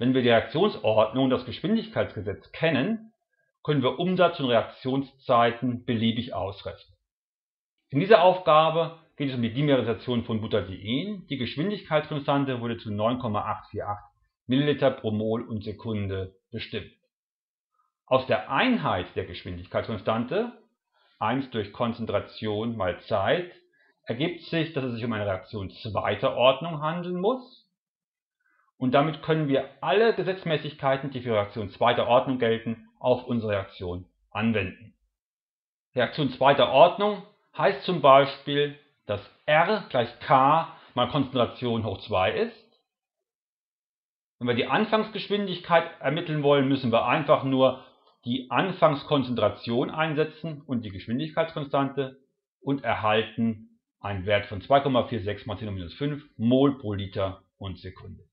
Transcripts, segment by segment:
Wenn wir die Reaktionsordnung und das Geschwindigkeitsgesetz kennen, können wir Umsatz- und Reaktionszeiten beliebig ausrechnen. In dieser Aufgabe geht es um die Dimerisation von Butadien. Die Geschwindigkeitskonstante wurde zu 9,848 ml pro Mol und Sekunde bestimmt. Aus der Einheit der Geschwindigkeitskonstante, 1 durch Konzentration mal Zeit, ergibt sich, dass es sich um eine Reaktion zweiter Ordnung handeln muss. Und damit können wir alle Gesetzmäßigkeiten, die für Reaktion zweiter Ordnung gelten, auf unsere Reaktion anwenden. Reaktion zweiter Ordnung heißt zum Beispiel, dass R gleich K mal Konzentration hoch 2 ist wenn wir die Anfangsgeschwindigkeit ermitteln wollen, müssen wir einfach nur die Anfangskonzentration einsetzen und die Geschwindigkeitskonstante und erhalten einen Wert von 2,46 mal 10 5 Mol pro Liter und Sekunde.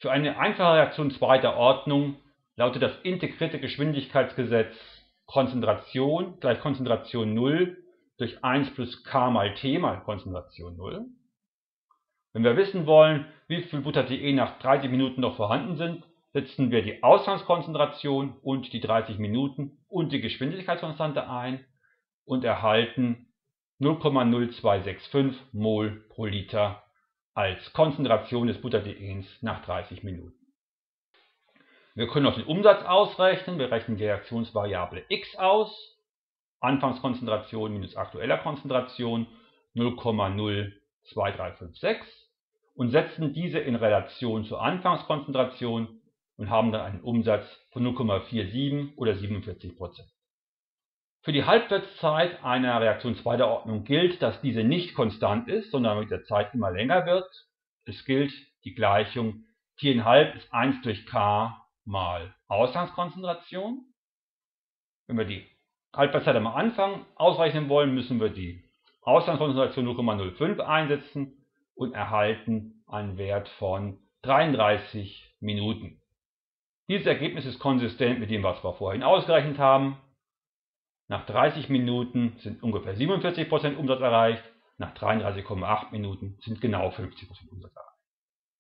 Für eine einfache Reaktion zweiter Ordnung lautet das integrierte Geschwindigkeitsgesetz Konzentration gleich Konzentration 0 durch 1 plus k mal t mal Konzentration 0. Wenn wir wissen wollen, wie viel Butadiene nach 30 Minuten noch vorhanden sind, setzen wir die Ausgangskonzentration und die 30 Minuten und die Geschwindigkeitskonstante ein und erhalten 0,0265 Mol pro Liter als Konzentration des Butadiens nach 30 Minuten. Wir können auch den Umsatz ausrechnen. Wir rechnen die Reaktionsvariable x aus. Anfangskonzentration minus aktueller Konzentration 0,02356 und setzen diese in Relation zur Anfangskonzentration und haben dann einen Umsatz von 0,47 oder 47 Für die Halbwertszeit einer Reaktion zweiter Ordnung gilt, dass diese nicht konstant ist, sondern mit der Zeit immer länger wird. Es gilt die Gleichung T1,5 ist 1 durch K mal Ausgangskonzentration. Wenn wir die Halbwertszeit am Anfang ausrechnen wollen, müssen wir die Ausgangskonzentration 0,05 einsetzen und erhalten einen Wert von 33 Minuten. Dieses Ergebnis ist konsistent mit dem, was wir vorhin ausgerechnet haben. Nach 30 Minuten sind ungefähr 47% Umsatz erreicht, nach 33,8 Minuten sind genau 50% Umsatz erreicht.